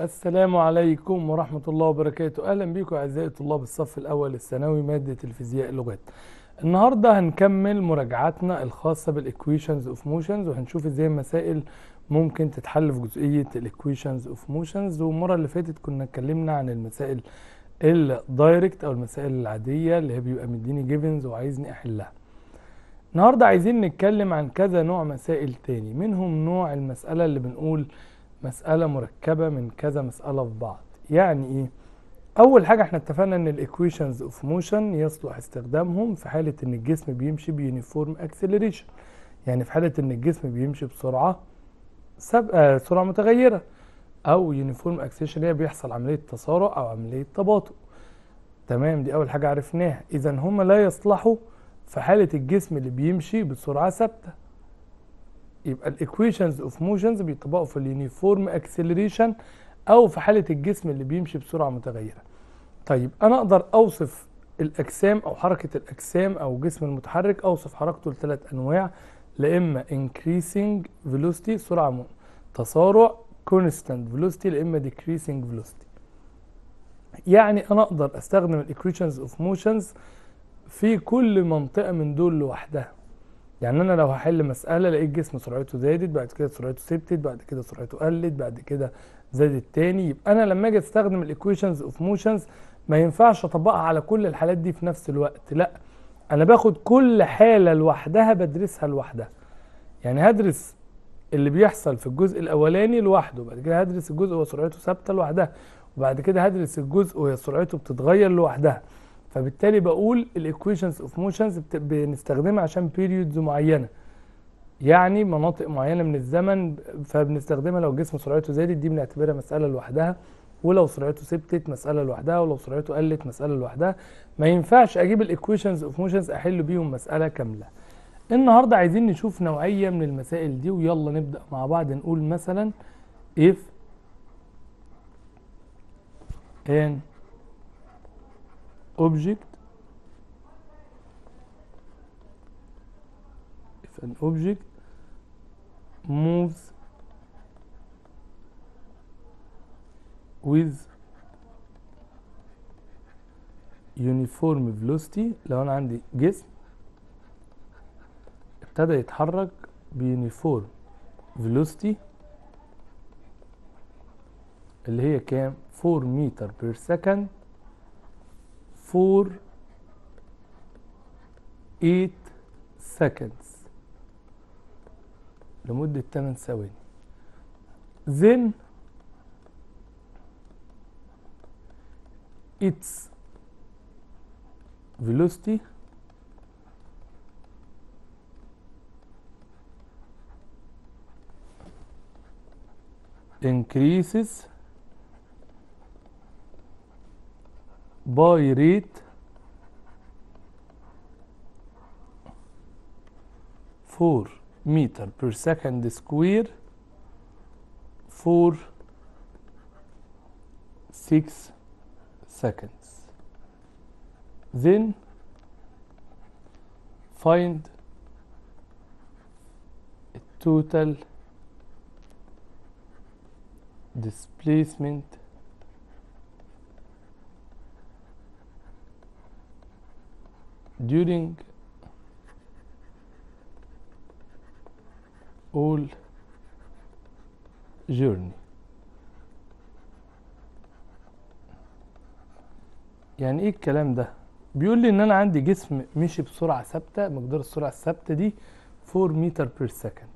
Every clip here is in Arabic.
السلام عليكم ورحمة الله وبركاته. أهلا بكم أعزائي طلاب الصف الأول الثانوي مادة الفيزياء اللغات النهاردة هنكمل مراجعتنا الخاصة بال equations of motions وهنشوف إزاي المسائل ممكن تتحل في جزئية ال equations of motions والمرة اللي فاتت كنا اتكلمنا عن المسائل ال direct أو المسائل العادية اللي هي بيبقى مديني givens وعايزني أحلها. النهاردة عايزين نتكلم عن كذا نوع مسائل تاني. منهم نوع المسألة اللي بنقول مسألة مركبة من كذا مسألة في بعض. يعني إيه؟ أول حاجة إحنا اتفقنا إن ال equations of motion يصلح استخدامهم في حالة إن الجسم بيمشي ب uniform acceleration يعني في حالة إن الجسم بيمشي بسرعة سب... آه سرعة متغيرة. أو uniform acceleration هي بيحصل عملية تسارع أو عملية تباطؤ. تمام؟ دي أول حاجة عرفناها. اذا هما لا يصلحوا في حالة الجسم اللي بيمشي بسرعة ثابتة. يبقى ال equations of motions بيطبقوا في ال uniform acceleration أو في حالة الجسم اللي بيمشي بسرعة متغيرة طيب أنا أقدر أوصف الأجسام أو حركة الأجسام أو جسم المتحرك أوصف حركته لثلاث أنواع لا إما increasing velocity سرعة. تسارع constant velocity لا إما decreasing velocity يعني أنا أقدر أستخدم ال equations of motions في كل منطقة من دول لوحدها يعني أنا لو هحل مسألة لقيت جسم سرعته زادت بعد كده سرعته ثبتت بعد كده سرعته قلت بعد كده زادت تاني يبقى أنا لما أجي أستخدم ال equations of motions ما ينفعش أطبقها على كل الحالات دي في نفس الوقت لأ أنا باخد كل حالة لوحدها بدرسها لوحدها. يعني هدرس اللي بيحصل في الجزء الأولاني لوحده بعد كده هدرس الجزء وهو سرعته ثابتة لوحدها وبعد كده هدرس الجزء وهي سرعته بتتغير لوحدها. فبالتالي بقول ال equations of motions بنستخدمها عشان periods معينة. يعني مناطق معينة من الزمن فبنستخدمها لو الجسم سرعته زادت دي بنعتبرها مسألة لوحدها. ولو سرعته ثبتت مسألة لوحدها. ولو سرعته قلت مسألة لوحدها. ما ينفعش أجيب ال equations of motions أحل بيهم مسألة كاملة. النهارده عايزين نشوف نوعية من المسائل دي ويلا نبدأ مع بعض نقول مثلا if an object. If an object moves with uniform velocity لو أنا عندي جسم ابتدى يتحرك ب uniform velocity اللي هي كام؟ 4 متر بير سكند for 8 seconds لمدة 8 ثواني then its velocity increases rate 4 meter per second square for 6 seconds. Then find a total displacement during all journey. يعني إيه الكلام ده؟ بيقول لي إن أنا عندي جسم مشي بسرعة ثابتة مقدار السرعة الثابتة دي 4 meter per second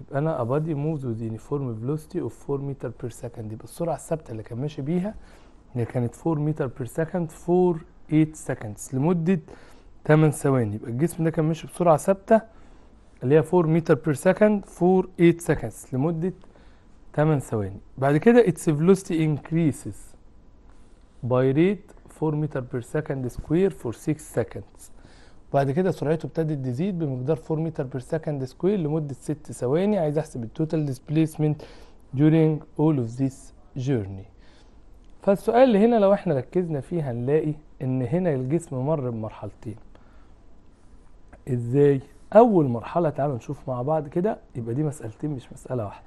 يبقى أنا a body moves with uniform velocity of 4 meter per second يبقى السرعة الثابتة اللي كان ماشي بيها اللي كانت 4 meter per second for 8 seconds لمدة 8 ثواني. يبقى الجسم ده كان ماشي بسرعة ثابتة اللي هي 4 متر per second for 8 seconds لمدة 8 ثواني. بعد كده its velocity increases by rate 4 متر per second square for 6 seconds. بعد كده سرعته ابتدت تزيد بمقدار 4 متر per second square لمدة 6 ثواني. عايز أحسب ال total displacement during all of this journey. فالسؤال اللي هنا لو إحنا ركزنا فيه هنلاقي إن هنا الجسم مر بمرحلتين. إزاي؟ أول مرحلة تعالوا نشوف مع بعض كده يبقى دي مسألتين مش مسألة واحدة.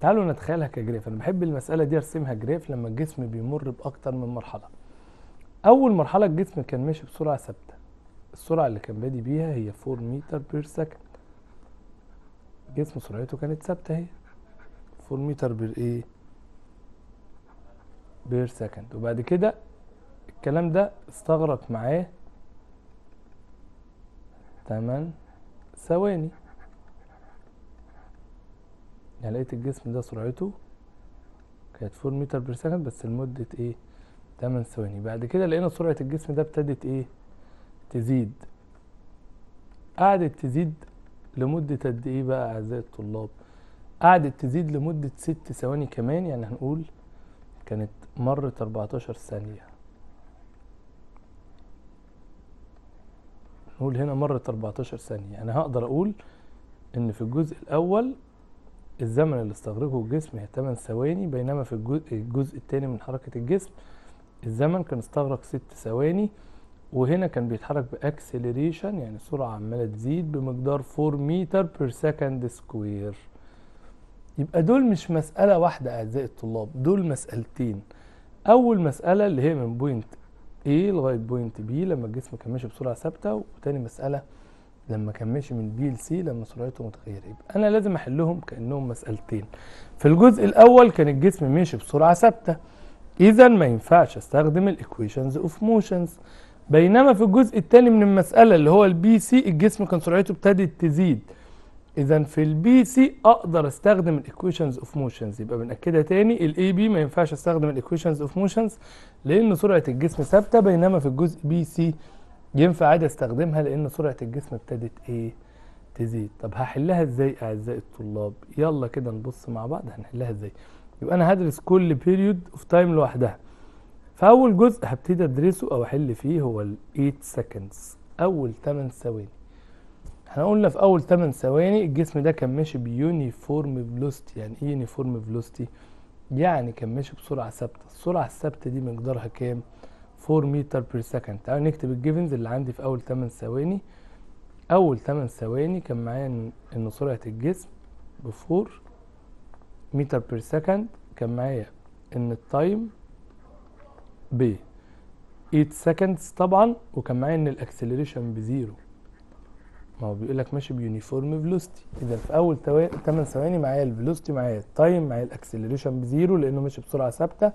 تعالوا نتخيلها ك graph أنا بحب المسألة دي أرسمها graph لما الجسم بيمر بأكتر من مرحلة. أول مرحلة الجسم كان ماشي بسرعة ثابتة. السرعة اللي كان بادي بيها هي 4 متر per second. جسم سرعته كانت ثابتة أهي. 4 متر per إيه؟ per second. وبعد كده الكلام ده استغرق معاه 8 ثواني. يعني لقيت الجسم ده سرعته كانت 4 متر per second بس لمدة إيه؟ 8 ثواني. بعد كده لقينا سرعة الجسم ده ابتدت إيه؟ تزيد. قعدت تزيد لمدة قد إيه بقى أعزائي الطلاب؟ قعدت تزيد لمدة ست ثواني كمان يعني هنقول كانت مرت 14 ثانية. نقول هنا مرت 14 ثانية. يعني هقدر أقول إن في الجزء الأول الزمن اللي استغرقه الجسم هي 8 ثواني بينما في الجزء, الجزء الثاني من حركة الجسم الزمن كان استغرق 6 ثواني وهنا كان بيتحرك ب acceleration يعني سرعة عمالة تزيد بمقدار 4 متر per second square يبقى دول مش مسألة واحدة أعزائي الطلاب دول مسألتين. أول مسألة اللي هي من point A لغاية point B لما الجسم كان ماشي بسرعة ثابتة وتاني مسألة لما كان ماشي من B ل C لما سرعته متغيرة. يبقى أنا لازم أحلهم كأنهم مسألتين. في الجزء الأول كان الجسم ماشي بسرعة ثابتة. إذا ما ينفعش أستخدم ال equations of motions بينما في الجزء الثاني من المسألة اللي هو ال BC الجسم كان سرعته ابتدت تزيد. إذا في ال BC أقدر أستخدم ال equations of motions يبقى بنأكدها تاني ال AB ما ينفعش أستخدم ال equations of motions لأن سرعة الجسم ثابتة بينما في الجزء BC ينفع عادي أستخدمها لأن سرعة الجسم ابتدت إيه؟ تزيد. طب هحلها إزاي أعزائي الطلاب؟ يلا كده نبص مع بعض هنحلها إزاي؟ يبقى أنا هدرس كل period of time لوحدها. فاول جزء هبتدي أدرسه أو أحل فيه هو ال 8 seconds أول 8 ثواني. إحنا قلنا في أول 8 ثواني الجسم ده كان ماشي ب uniform velocity يعني إيه uniform velocity يعني كان ماشي بسرعة ثابتة. السرعة الثابتة دي مقدارها كام؟ 4 متر per second. تعالوا نكتب ال givens اللي عندي في أول 8 ثواني. أول 8 ثواني كان معايا ان إن سرعة الجسم ب 4 متر per second كان معايا إن ال time ب 8 seconds طبعا وكان معايا إن ال acceleration ب zero. ما هو بيقول لك ماشي ب uniform velocity إذا في أول 8 ثواني معايا ال velocity معايا ال time معايا ال acceleration ب zero لأنه ماشي بسرعة ثابتة.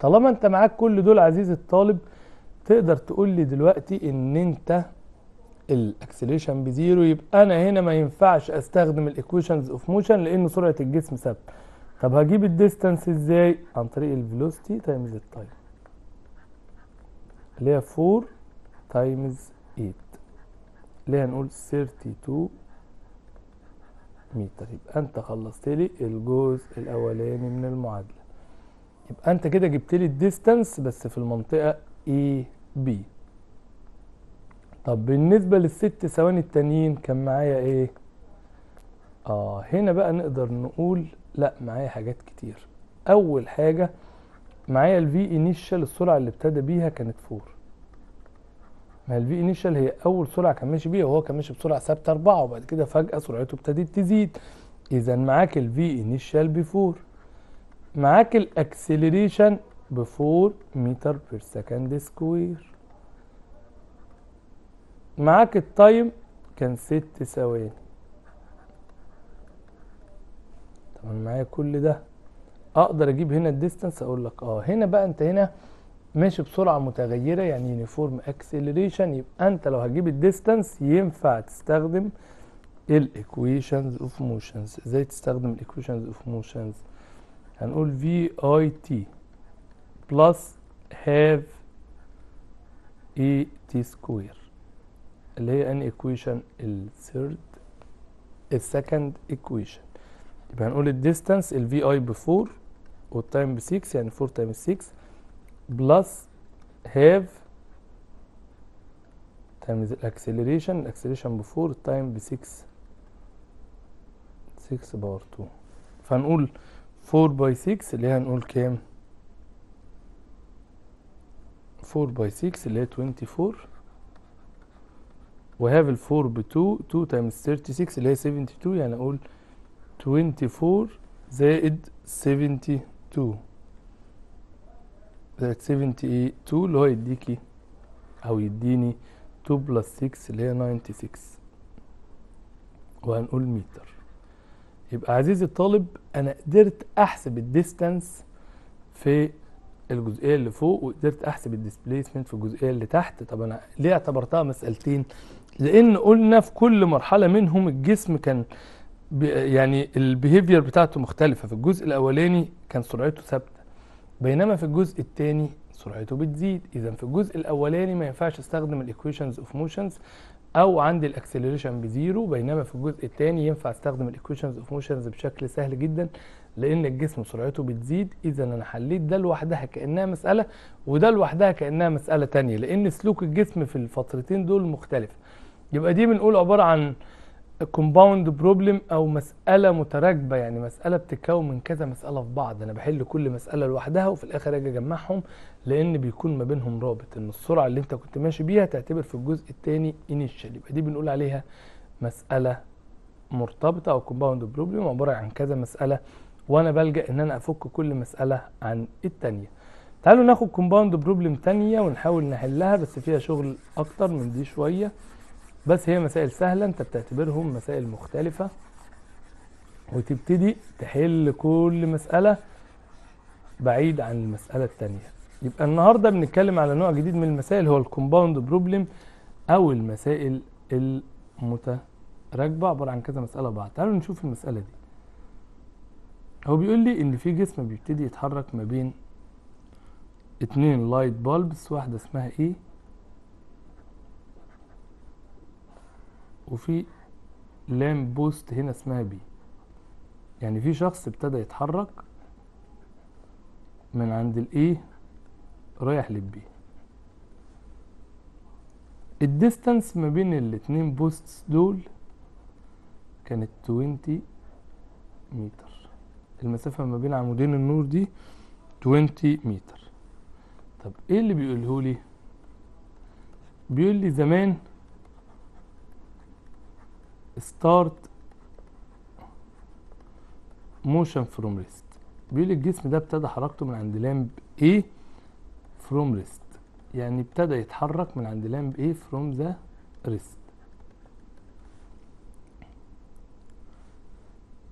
طالما أنت معاك كل دول عزيزي الطالب تقدر تقول لي دلوقتي إن أنت ال acceleration ب zero يبقى أنا هنا ما ينفعش أستخدم ال equations of motion لأن سرعة الجسم ثابتة. طب هجيب ال distance إزاي؟ عن طريق ال velocity times ال time اللي هي 4 times 8 اللي هي هنقول 32 متر يبقى انت خلصت لي الجزء الاولاني من المعادلة. يبقى انت كده جبت لي ال distance بس في المنطقة AB طب بالنسبة للست ثواني التانيين كان معايا إيه؟ آه هنا بقى نقدر نقول لا معايا حاجات كتير. أول حاجة معايا ال V initial السرعة اللي ابتدى بيها كانت 4 ما ال V initial هي أول سرعة كان ماشي بيها وهو كان ماشي بسرعة ثابتة 4 وبعد كده فجأة سرعته ابتدت تزيد. اذا معاك ال V initial ب 4 معاك ال acceleration ب 4 متر per second square معاك ال time كان 6 ثواني. طبعا معايا كل ده أقدر أجيب هنا ال distance أقول لك آه. هنا بقى أنت هنا ماشي بسرعة متغيرة يعني uniform acceleration يبقى أنت لو هتجيب ال distance ينفع تستخدم ال equations of motions إزاي تستخدم ال equations of motions هنقول Vi t plus half a t square اللي هي ان equation ال third ال second equation يبقى هنقول ال distance ال Vi ب 4 وال time ب 6 يعني 4 times 6 plus half times ال acceleration ال acceleration ب 4 ال time ب 6 6 power 2 فهنقول 4 by 6 اللي هي هنقول كام؟ 4 by 6 اللي هي 24 و half ال 4 ب 2 2 times 36 اللي هي 72 يعني أقول 24 زائد 72 زائد 72 اللي هو يديكي أو يديني 2 plus 6 اللي هي 96 وهنقول متر يبقى عزيزي الطالب أنا قدرت أحسب ال distance في الجزئية اللي فوق وقدرت أحسب ال displacement في الجزئية اللي تحت. طب أنا ليه اعتبرتها مسألتين؟ لأن قلنا في كل مرحلة منهم الجسم كان يعني ال behavior بتاعته مختلفة. في الجزء الأولاني كان سرعته ثابتة. بينما في الجزء الثاني سرعته بتزيد. إذا في الجزء الأولاني ما ينفعش استخدم ال equations of motions أو عندي ال acceleration ب zero. بينما في الجزء الثاني ينفع استخدم ال equations of motions بشكل سهل جدا لأن الجسم سرعته بتزيد. إذا أنا حليت ده لوحدها كأنها مسألة وده لوحدها كأنها مسألة تانية لأن سلوك الجسم في الفترتين دول مختلف. يبقى دي بنقول عبارة عن compound problem أو مسألة متراكبة يعني مسألة بتتكون من كذا مسألة في بعض. أنا بحل كل مسألة لوحدها وفي الآخر أجي أجمعهم لأن بيكون ما بينهم رابط. إن السرعة اللي أنت كنت ماشي بيها تعتبر في الجزء الثاني initial يبقى دي بنقول عليها مسألة مرتبطة أو compound problem عبارة عن كذا مسألة وأنا بلجأ إن أنا أفك كل مسألة عن الثانية تعالوا ناخد compound problem ثانية ونحاول نحلها بس فيها شغل أكتر من دي شوية. بس هي مسائل سهلة انت بتعتبرهم مسائل مختلفة وتبتدي تحل كل مسألة بعيد عن المسألة الثانية يبقى النهارده بنتكلم على نوع جديد من المسائل هو ال compound problem أو المسائل المتراكبة عبارة عن كذا مسألة بعض. تعالوا نشوف المسألة دي. هو بيقول لي إن في جسم بيبتدي يتحرك ما بين اتنين light bulbs واحدة اسمها A؟ وفي lamp post هنا اسمها B. يعني في شخص ابتدى يتحرك من عند ال A رايح لل B ال distance ما بين الاتنين posts دول كانت 20 متر المسافة ما بين عمودين النور دي 20 متر طب إيه اللي بيقوله لي؟ بيقول لي زمان start motion from rest. بيقول الجسم ده ابتدى حركته من عند لامب A from rest. يعني ابتدى يتحرك من عند لامب A from the rest.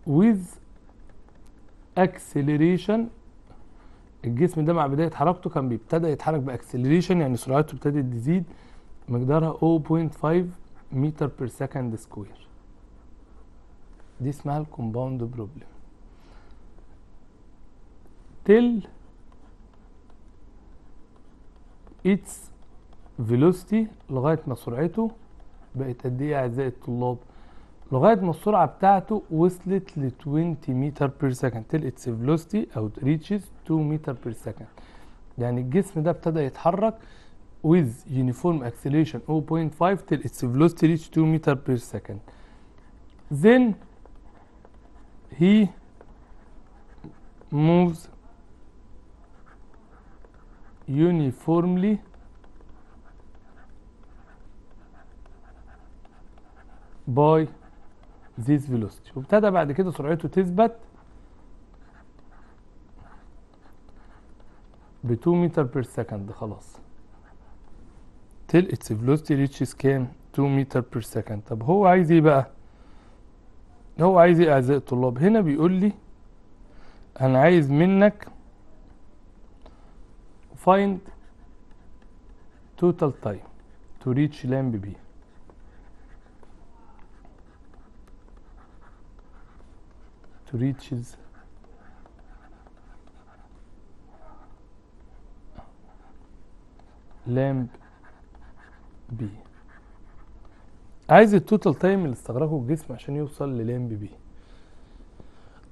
With acceleration الجسم ده مع بداية حركته كان بيبتدى يتحرك ب acceleration يعني سرعته ابتدت تزيد مقدارها 0.5 متر per second square دي اسمها ال compound problem till its velocity لغاية ما سرعته بقت قد إيه أعزائي الطلاب؟ لغاية ما السرعة بتاعته وصلت ل 20 متر per second till its velocity أو reaches 2 متر per second يعني الجسم ده ابتدى يتحرك with uniform acceleration 0.5 till its velocity reach 2 meter per second. Then he moves uniformly. By this velocity. وابتدى بعد كده سرعته تثبت ب 2 متر per second خلاص. Till its velocity reaches كام 2 متر per second طب هو عايز إيه بقى؟ هو عايز إيه اعزائي الطلاب؟ هنا بيقول لي أنا عايز منك find total time to reach lamp B. To reaches lamp B. عايز ال total time اللي استغرقه الجسم عشان يوصل لل lamp B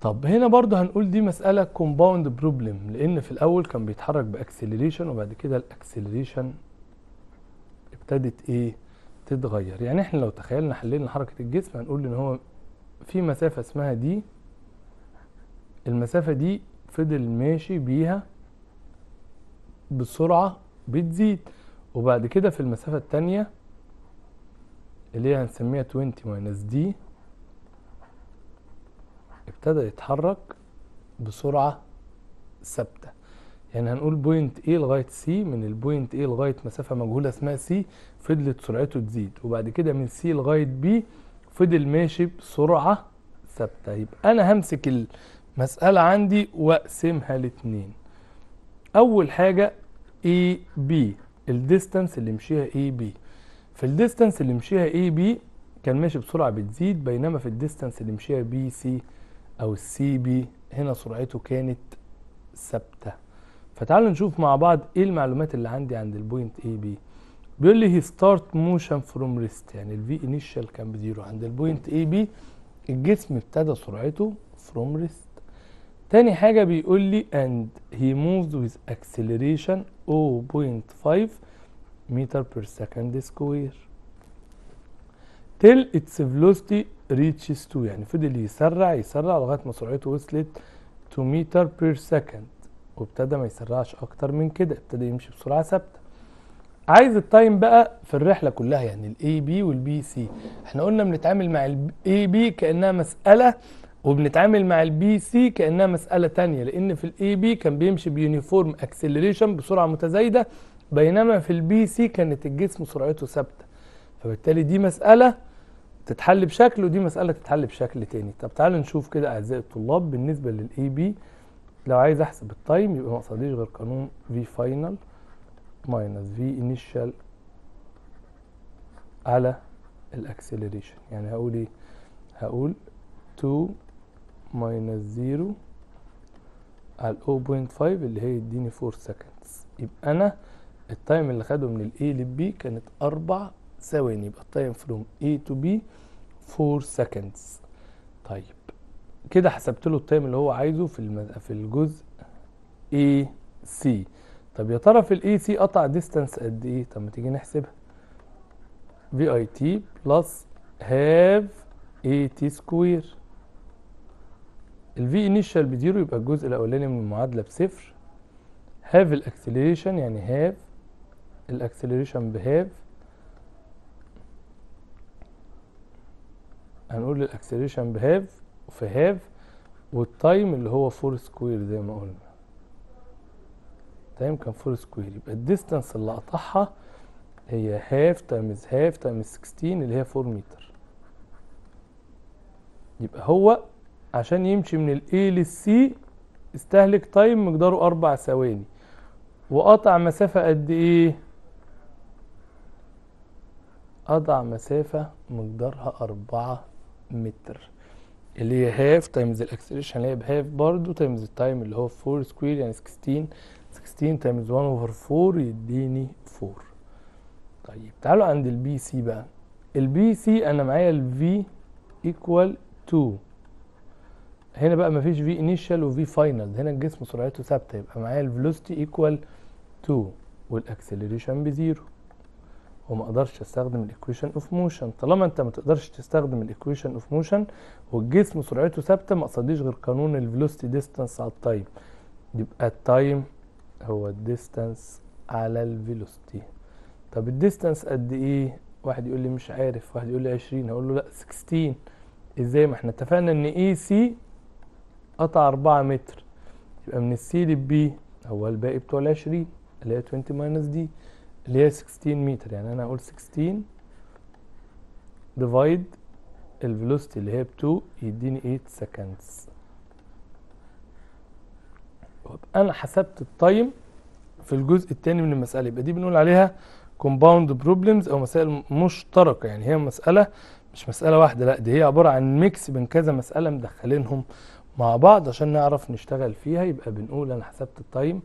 طب هنا برضه هنقول دي مسألة compound problem لأن في الأول كان بيتحرك ب acceleration وبعد كده ال acceleration ابتدت إيه؟ تتغير. يعني إحنا لو تخيلنا حلينا حركة الجسم هنقول إن هو في مسافة اسمها D المسافة دي فضل ماشي بيها بسرعة بتزيد وبعد كده في المسافة التانية اللي هي هنسميها 20 minus D ابتدى يتحرك بسرعة ثابتة. يعني هنقول point A لغاية C من ال point A لغاية مسافة مجهولة اسمها C فضلت سرعته تزيد. وبعد كده من C لغاية B فضل ماشي بسرعة ثابتة. يبقى أنا همسك المسألة عندي وأقسمها لاتنين. أول حاجة A B ال distance اللي مشيها A B. في ال distance اللي مشيها A B كان ماشي بسرعة بتزيد بينما في ال distance اللي مشيها B C أو ال C B هنا سرعته كانت ثابتة. فتعالوا نشوف مع بعض إيه المعلومات اللي عندي عند ال point A بيقول لي هي start motion from rest يعني ال V initial كان ب zero. عند ال point A B الجسم ابتدى سرعته from rest تاني حاجة بيقول لي and he moves with acceleration 0.5 meter per second square. Till its velocity reaches 2 يعني فضل يسرع يسرع لغاية ما سرعته وصلت 2 متر per second وابتدى ما يسرعش أكتر من كده ابتدى يمشي بسرعة ثابتة. عايز ال time بقى في الرحلة كلها يعني ال A B وال B C إحنا قلنا بنتعامل مع ال AB كأنها مسألة وبنتعامل مع ال BC كأنها مسألة تانية لأن في ال AB كان بيمشي ب uniform acceleration بسرعة متزايدة. بينما في ال BC كانت الجسم سرعته ثابتة. فبالتالي دي مسألة تتحل بشكل ودي مسألة تتحل بشكل تاني. طب تعالوا نشوف كده أعزائي الطلاب بالنسبة لل AB لو عايز أحسب ال time يبقى ما قداميش غير قانون V final minus V initial على ال acceleration. يعني هقول إيه؟ هقول 2 minus 0 على 0.5 اللي هي يديني 4 seconds يبقى أنا ال time اللي خده من ال A لل B كانت 4 ثواني. يبقى ال time from A to B 4 seconds. طيب كده حسبت له ال time اللي هو عايزه في. في الجزء A C. طب يا ترى في ال AC قطع distance قد إيه؟ طب ما تيجي نحسبها. V i t plus half a t square ال V initial ب zero يبقى الجزء الأولاني من المعادلة بصفر. half ال acceleration يعني half ال acceleration ب half هنقول ال acceleration ب half وفي half وال time اللي هو four square زي ما قلنا. time كان four square. يبقى ال distance اللي قطعها هي half times half times 16 اللي هي 4 متر. يبقى هو عشان يمشي من ال A لل C استهلك time مقداره أربع ثواني. وقطع مسافة قد إيه؟ قطع مسافة مقدارها أربعة متر. اللي هي half times ال acceleration اللي هي ب half برضو times ال time اللي هو 4 square يعني 16 16 times 1 over 4 يديني 4 طيب تعالوا عند ال BC بقى. ال BC أنا معايا ال V equal 2 هنا بقى مفيش V initial و V final هنا الجسم سرعته ثابتة يبقى معايا ال velocity equal 2 وال acceleration ب zero. وما أقدرش استخدم ال equation of motion. طالما انت ما تقدرش تستخدم ال equation of motion والجسم سرعته ثابتة ما قداميش غير قانون ال velocity distance على ال time. يبقى ال time هو ال distance على ال velocity. طب ال distance قد إيه؟ واحد يقول لي مش عارف واحد يقول لي 20 هقول له لا 16 إزاي؟ ما إحنا اتفقنا ان AC قطع 4 متر. يبقى من ال C لل B هو الباقي بتوع ال 20 اللي هي 20 minus دي اللي هي 16 متر يعني أنا هقول 16 divide ال velocity اللي هي ب 2 يديني 8 seconds أنا حسبت ال time في الجزء الثاني من المسألة. يبقى دي بنقول عليها compound problems أو مسائل مشتركة. يعني هي مسألة مش مسألة واحدة لا دي هي عبارة عن mix بين كذا مسألة مدخلينهم مع بعض عشان نعرف نشتغل فيها. يبقى بنقول أنا حسبت ال time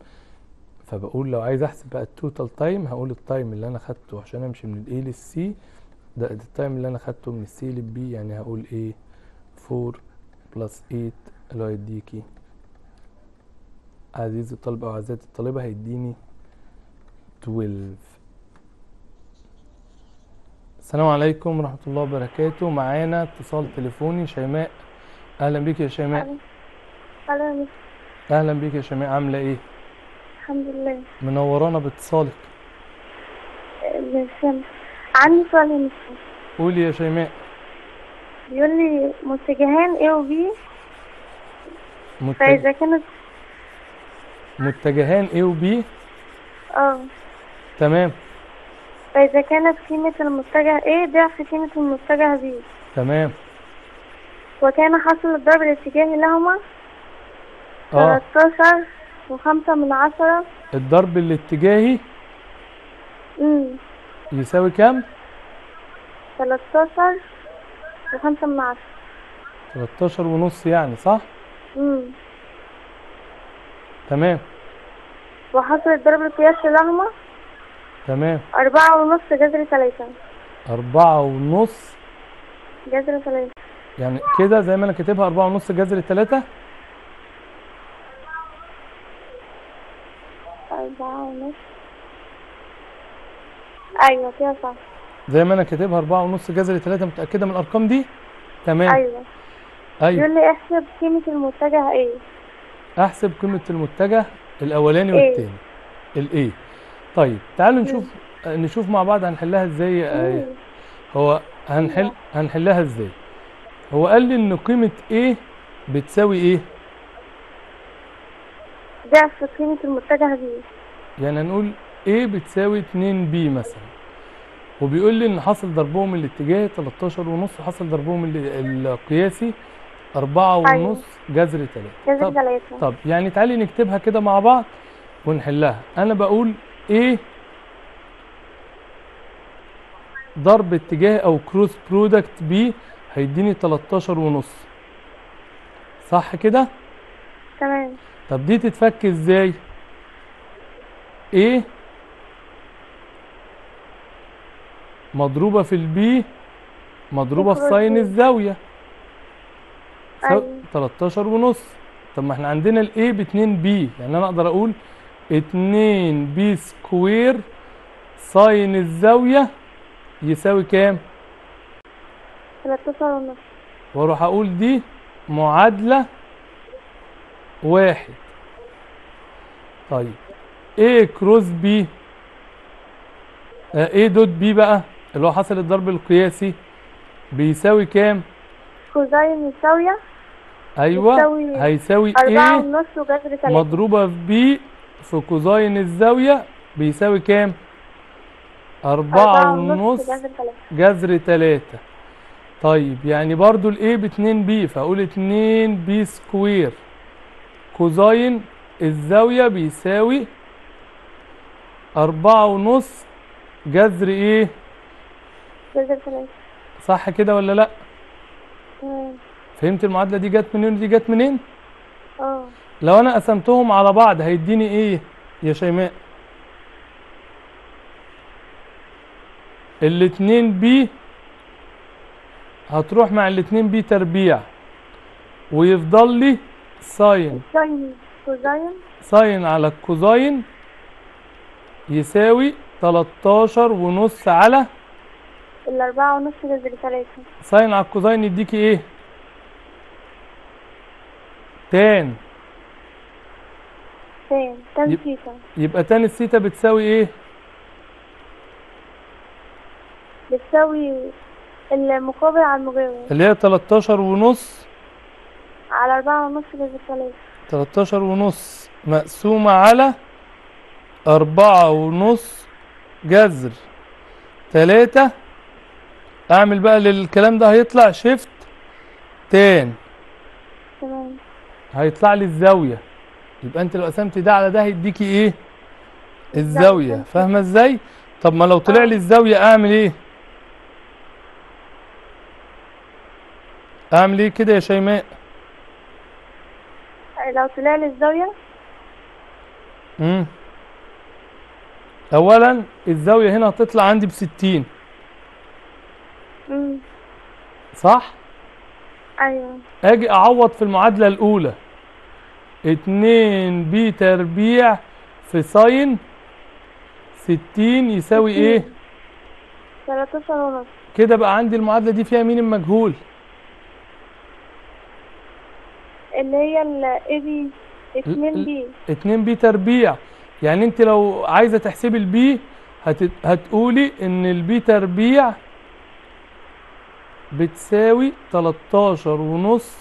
فبقول لو عايز أحسب بقى ال total time هقول ال time اللي أنا خدته عشان أمشي من ال A لل C ده ال time اللي أنا خدته من ال C لل B يعني هقول إيه 4 plus 8 اللي هو يديكي عزيزي الطالب أو عزيزتي الطالبة هيديني 12 السلام عليكم ورحمة الله وبركاته. معانا اتصال تليفوني شيماء. أهلا بيك يا شيماء. مس أهلا بيك يا شيماء عاملة إيه؟ الحمد لله. منورانا باتصالك. عندي سؤال يا مس قولي يا شيماء. بيقول لي متجهان A و B. متج... فإذا كانت متجهان A و B آه. تمام. فإذا كانت قيمة المتجه A ضعف قيمة المتجه B. تمام. وكان حاصل الضرب الاتجاهي لهما. آه. 13 وخمسة من عشرة. الضرب الاتجاهي امم يساوي كام؟ 13 وخمسة من عشرة. 13 ونص يعني صح؟ امم تمام. وحصل الضرب القياسي لهما تمام. أربعة ونص جذر تلاتة أربعة ونص جذر تلاتة يعني كده زي ما أنا كاتبها أربعة ونص جذر تلاتة أربعة ونص. أيوة كده صح. زي ما أنا كاتبها أربعة ونص جذر تلاتة متأكدة من الأرقام دي؟ تمام. أيوة. أيوه. يقول لي احسب قيمة المتجه إيه احسب قيمة المتجه الأولاني إيه. والتاني. الايه طيب تعالوا نشوف نشوف مع بعض هنحلها آه، مم. هو هنحل هنحلها إزاي. هو قال لي إن قيمة إيه بتساوي إيه؟ ضعف قيمة المتجه دي. يعني هنقول إيه بتساوي 2 بي مثلا. وبيقول لي إن حاصل ضربهم الاتجاهي 13 ونص حاصل ضربهم ال- القياسي 4 أيوة. ونص جذر 3 جذر طب تلاتة. طب يعني تعالي نكتبها كده مع بعض ونحلها. أنا بقول A ضرب اتجاه أو cross product B هيديني 13 ونص. صح كده؟ تمام. طب دي تتفك إزاي؟ A مضروبة في ال B مضروبة في sine. الزاوية. سو- أيوة. 13 ونص. طب ما إحنا عندنا ال A ب 2 B يعني أنا أقدر أقول 2 B square sine الزاوية يساوي كام؟ تلاتاشر ونص. وأروح أقول دي معادلة واحد. طيب. A cross B آه A dot B بقى اللي هو حصل الضرب القياسي بيساوي كام؟ cosine الزاوية أيوه هيساوي أربعة ونص وجذر تلاتة. مضروبة في B في cosine الزاوية بيساوي كام؟ أربعة ونص جذر تلاتة. طيب يعني برضو ال A باتنين B فأقول اتنين B square cosine الزاوية بيساوي أربعة ونص جذر إيه؟ جذر تلاتة صح كده ولا لأ؟ تمام. فهمت المعادلة دي جت منين ودي جت منين؟ آه. لو أنا قسمتهم على بعض هيديني إيه يا شيماء؟ الاتنين بي هتروح مع الاتنين بي تربيع ويفضل لي sine. cosine cosine sine على ال cosine يساوي 13 ونص على الأربعة ونص جذر تلاتة sine على ال cosine يديكي إيه؟ tan. tan. tan theta يبقى tan ال theta بتساوي إيه؟ بتساوي المقابل على المجاور. اللي هي 13 ونص على أربعة ونص جذر تلاتة 13 ونص مقسومة على أربعة ونص جذر تلاتة أعمل بقى للكلام ده هيطلع شيفت تان تمام هيطلع لي الزاوية يبقى أنت لو قسمت ده على ده هيديكي إيه؟ الزاوية الزاوية. فاهمة إزاي؟ طب ما لو طلع آه. لي الزاوية أعمل إيه؟ أعمل إيه كده يا شيماء؟ لو طلع لي الزاوية. مم. اولا الزاوية هنا هتطلع عندي بستين. امم صح؟ أيوة. أجي أعوض في المعادلة الأولى. اتنين بي تربيع في sine ستين يساوي إيه؟ تلاتاشر ونص. كده بقى عندي المعادلة دي فيها مين المجهول؟ اللي هي ال A B اتنين ال- B اتنين B تربيع. يعني انت لو عايزة تحسبي ال B هت... هتقولي ان ال B تربيع بتساوي 13 ونص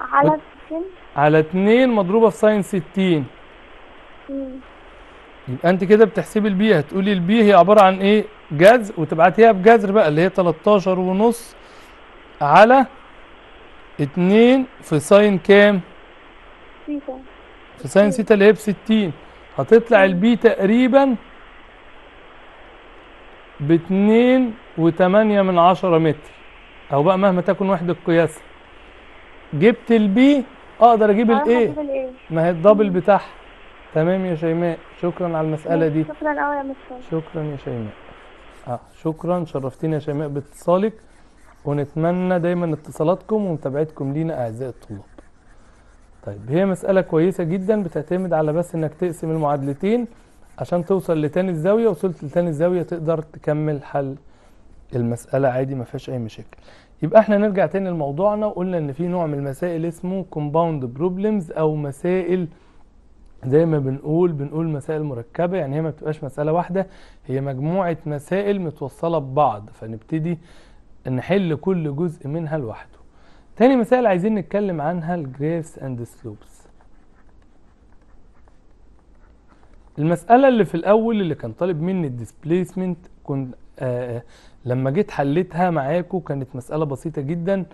على وت- ستين على 2 مضروبة في sine 60 مم. يبقى انت كده بتحسبي ال B هتقولي ال B هي عبارة عن إيه؟ جذر. وتبعتيها بجذر بقى اللي هي 13 ونص على 2 في sine كام؟ سيتا. في sine theta اللي هي ب 60 هتطلع ال B تقريبا ب 2 و8 من 10 متر. أو بقى مهما تكن وحدة قياس جبت البي أقدر أجيب هروح الإيه؟ أجيب الإيه؟ ما هي الدبل بتاعها. تمام يا شيماء. شكرا على المسألة دي. شكرا قوي يا مستر. شكرا يا شيماء. آه شكرا. شرفتينا يا شيماء باتصالك. ونتمنى دايما اتصالاتكم ومتابعتكم لينا أعزائي الطلاب. طيب هي مسألة كويسة جدا بتعتمد على بس إنك تقسم المعادلتين عشان توصل لتاني الزاوية وصلت لتاني الزاوية تقدر تكمل حل المسألة عادي ما فيهاش أي مشاكل. يبقى إحنا نرجع تاني لموضوعنا وقلنا إن في نوع من المسائل اسمه compound problems أو مسائل زي ما بنقول بنقول مسائل مركبة. يعني هي ما بتبقاش مسألة واحدة هي مجموعة مسائل متوصلة ببعض. فنبتدي نحل كل جزء منها لوحده. تاني مسائل عايزين نتكلم عنها ال graphs and slopes المسألة اللي في الأول اللي كان طالب مني ال displacement كنت آه لما جيت حليتها معاكم كانت مسألة بسيطة جدا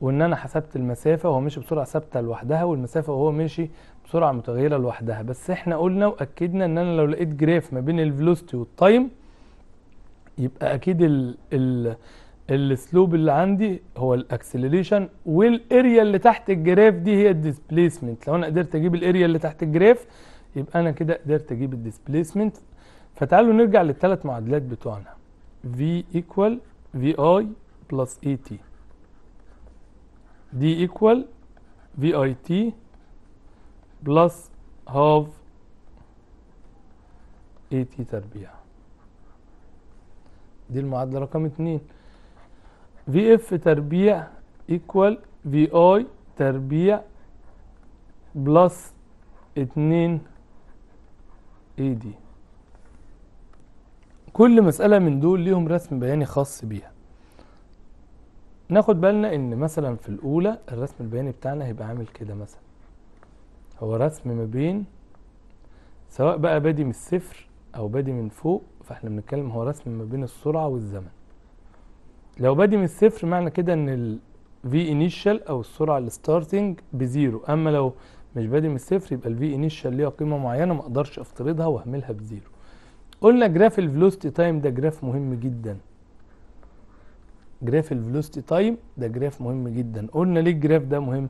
وإن أنا حسبت المسافة وهو ماشي بسرعة ثابتة لوحدها والمسافة وهو ماشي بسرعة متغيرة لوحدها. بس إحنا قلنا وأكدنا إن أنا لو لقيت graph ما بين ال velocity وال time يبقى أكيد ال ال ال slope اللي عندي هو ال acceleration وال area اللي تحت ال graph دي هي ال displacement. لو أنا قدرت أجيب ال area اللي تحت ال graph يبقى أنا كده قدرت أجيب ال displacement. فتعالوا نرجع للثلاث معادلات بتوعنا. V equal VI plus AT D equal VIT plus half AT تربيع. دي المعادلة رقم اتنين. VF تربيع equal VI تربيع plus اتنين AD كل مسألة من دول ليهم رسم بياني خاص بيها. ناخد بالنا إن مثلا في الأولى الرسم البياني بتاعنا هيبقى عامل كده مثلا. هو رسم ما بين سواء بقى بادي من الصفر أو بادي من فوق فإحنا بنتكلم هو رسم ما بين السرعة والزمن. لو بادي من الصفر معنى كده إن ال V initial أو السرعة ال starting ب zero. أما لو مش بادي من الصفر يبقى ال V initial ليها قيمة معينة ما أقدرش أفترضها وأهملها ب zero. قلنا graph ال velocity time ده graph مهم جدا. graph ال velocity time ده graph مهم جدا. قلنا ليه ال graph ده مهم؟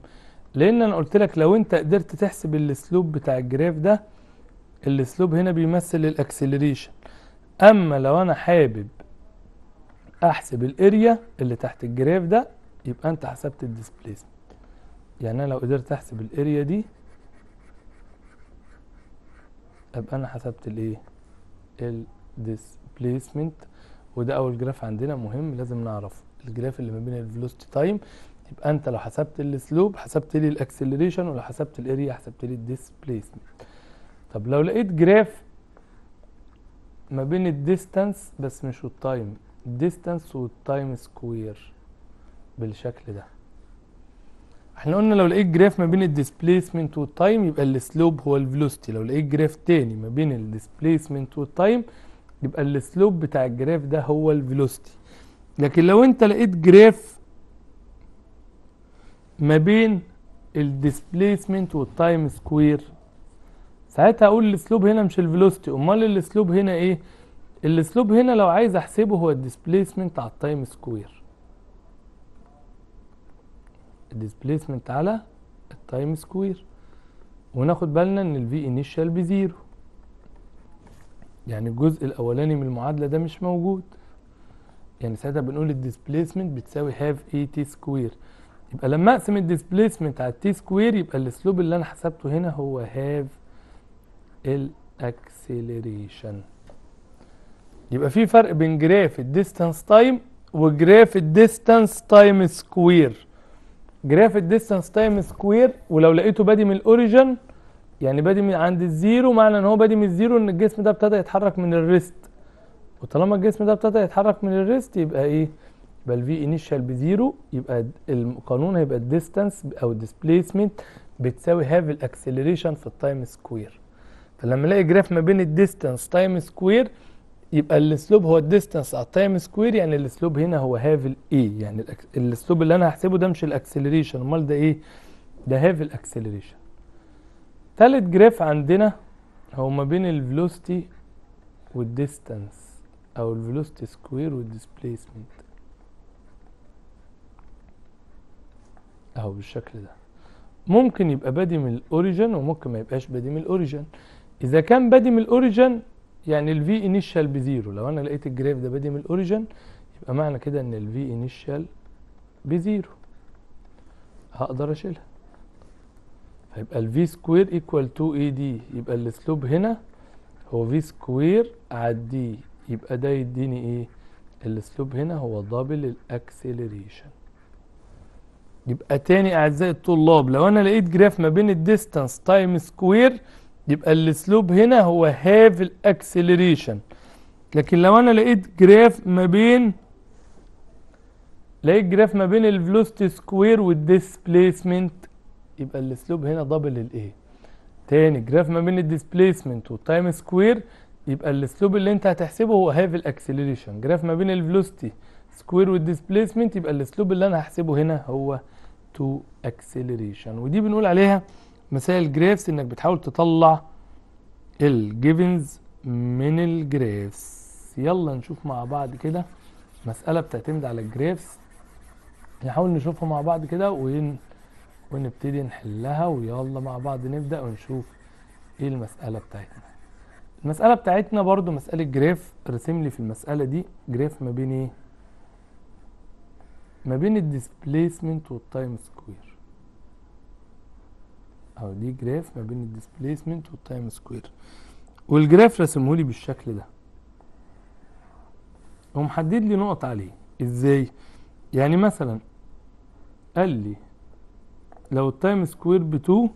لأن أنا قلت لك لو أنت قدرت تحسب ال slope بتاع ال graph ده ال slope هنا بيمثل ال acceleration أما لو أنا حابب أحسب ال area اللي تحت ال graph ده يبقى أنت حسبت ال displacement يعني أنا لو قدرت أحسب ال area دي ابقى أنا حسبت الإيه؟ ال displacement وده أول graph عندنا مهم لازم نعرفه. ال graph اللي ما بين ال velocity time يبقى أنت لو حسبت ال slope حسبت لي ال acceleration ولو حسبت ال area حسبت لي ال displacement طب لو لقيت graph ما بين ال distance بس مش ال time ال distance وال time square بالشكل ده. إحنا قلنا لو لقيت graph ما بين ال displacement وال time يبقى ال slope هو ال velocity لو لقيت graph تاني ما بين ال displacement وال time يبقى ال slope بتاع ال graph ده هو ال velocity لكن لو انت لقيت graph ما بين ال displacement وال time square ساعتها أقول ال slope هنا مش ال velocity امال ال slope هنا إيه؟ ال slope هنا لو عايز احسبه هو الديسبليسمنت على التايم سكوير الديسبليسمنت على التايم سكوير وناخد بالنا إن ال V initial ب zero يعني الجزء الأولاني من المعادلة ده مش موجود. يعني ساعتها بنقول ال displacement بتساوي half AT square يبقى لما أقسم ال displacement على ال T square يبقى ال slope اللي أنا حسبته هنا هو half ال acceleration يبقى في فرق بين جراف الديستانس تايم وجراف الديستانس تايم سكوير جراف الديستانس تايم سكوير ولو لقيته بادي من ال origin يعني بادي من عند ال zero معنى إن هو بادي من ال zero إن الجسم ده ابتدى يتحرك من ال rest وطالما الجسم ده ابتدى يتحرك من ال rest يبقى إيه؟ يبقى ال V initial ب zero يبقى القانون هيبقى ال distance أو ال displacement بتساوي half ال acceleration في ال time square فلما ألاقي graph ما بين ال distance time square يبقى ال slope هو ال distance على ال time square يعني ال slope هنا هو half ال A يعني ال slope اللي أنا هحسبه ده مش ال acceleration. أمال ده إيه؟ ده half ال acceleration تالت graph عندنا هو ما بين ال velocity وال distance أو ال velocity square وال displacement أهو بالشكل ده. ممكن يبقى بادي من ال origin وممكن ما يبقاش بادي من ال origin إذا كان بادي من ال origin يعني ال V initial ب zero. لو أنا لقيت ال graph ده بادي من ال origin يبقى معنى كده إن ال V initial ب zero. هقدر أشيلها. هيبقى ال V square equal 2 AD يبقى ال slope هنا هو V square على D يبقى ده يديني إيه؟ ال slope هنا هو double ال acceleration يبقى تاني أعزائي الطلاب لو أنا لقيت graph ما بين ال distance time square يبقى ال slope هنا هو half ال acceleration لكن لو أنا لقيت graph ما بين لقيت graph ما بين ال velocity square وال displacement يبقى ال slope هنا double ال a تاني graph ما بين ال displacement وال time square يبقى ال slope اللي أنت هتحسبه هو half ال acceleration graph ما بين ال velocity square وال displacement يبقى ال slope اللي أنا هحسبه هنا هو two acceleration ودي بنقول عليها مسائل graphs إنك بتحاول تطلع ال givens من ال graphs يلا نشوف مع بعض كده. مسألة بتعتمد على ال graphs نحاول نشوفها مع بعض كده ون... ونبتدي نحلها ويلا مع بعض نبدأ ونشوف إيه المسألة بتاعتنا. المسألة بتاعتنا برضو مسألة graph رسم لي في المسألة دي graph ما بين إيه؟ ما بين ال displacement وال time square اهو دي graph ما بين ال displacement وال time square وال graph رسمه لي بالشكل ده. ومحدد لي نقط عليه. إزاي؟ يعني مثلا قال لي لو ال time square ب 2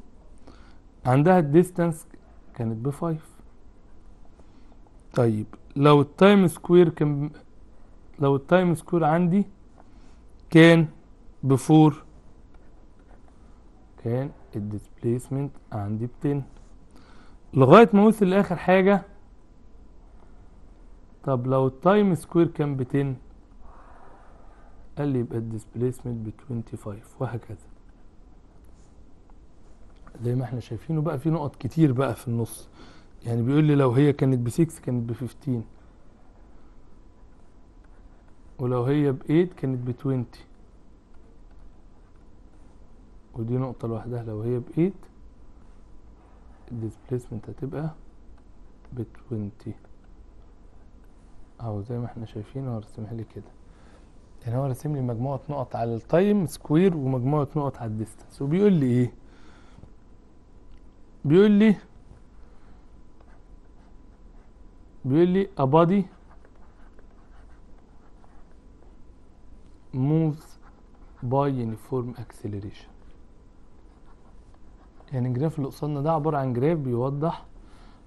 عندها ال distance كانت ب 5 طيب لو ال time square كان لو ال time square عندي كان ب four كان ال displacement عندي ب 10 لغاية ما وصل لآخر حاجة. طب لو ال time square كان ب 10 قال لي يبقى ال displacement ب 25 وهكذا. زي ما إحنا شايفينه بقى في نقط كتير بقى في النص. يعني بيقول لي لو هي كانت ب 6 كانت ب 15 ولو هي ب 8 كانت ب 20 ودي نقطة لوحدها لو هي ب 8 ال displacement هتبقى ب 20 أهو زي ما إحنا شايفين هو رسمها لي كده. يعني هو راسم لي مجموعة نقط على ال time square ومجموعة نقط على ال distance وبيقول لي إيه؟ بيقول لي بيقول لي a body moves by uniform acceleration. يعني ال graph اللي قصادنا ده عبارة عن graph بيوضح